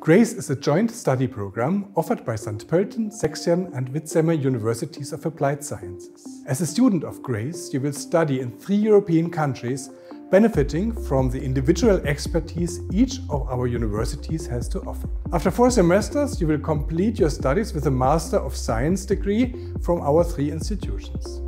GRACE is a joint study program offered by St. Pölten, Saxion and Vidzeme Universities of Applied Sciences. As a student of GRACE, you will study in three European countries, benefiting from the individual expertise each of our universities has to offer. After four semesters, you will complete your studies with a Master of Science degree from our three institutions.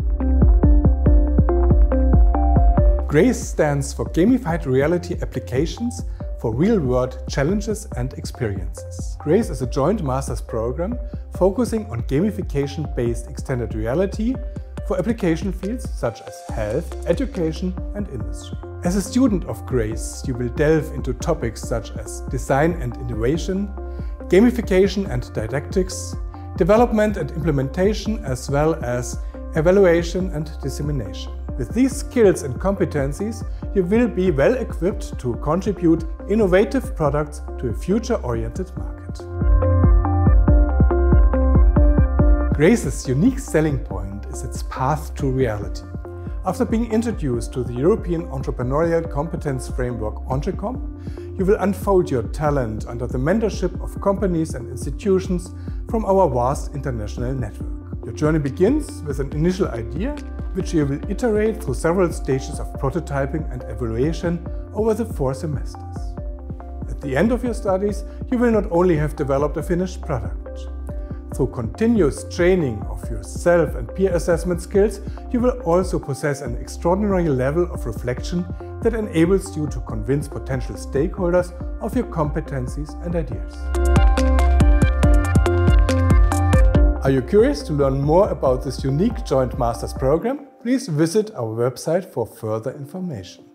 GRACE stands for Gamified Reality Applications for real-world challenges and experiences. GRACE is a joint master's program focusing on gamification-based extended reality for application fields such as health, education and industry. As a student of GRACE, you will delve into topics such as design and innovation, gamification and didactics, development and implementation, as well as evaluation and dissemination. With these skills and competencies, you will be well equipped to contribute innovative products to a future-oriented market. Grace's unique selling point is its path to reality. After being introduced to the European Entrepreneurial Competence Framework EntreComp, you will unfold your talent under the mentorship of companies and institutions from our vast international network. Your journey begins with an initial idea which you will iterate through several stages of prototyping and evaluation over the four semesters. At the end of your studies, you will not only have developed a finished product. Through continuous training of yourself and peer assessment skills, you will also possess an extraordinary level of reflection that enables you to convince potential stakeholders of your competencies and ideas. Are you curious to learn more about this unique Joint Masters program? Please visit our website for further information.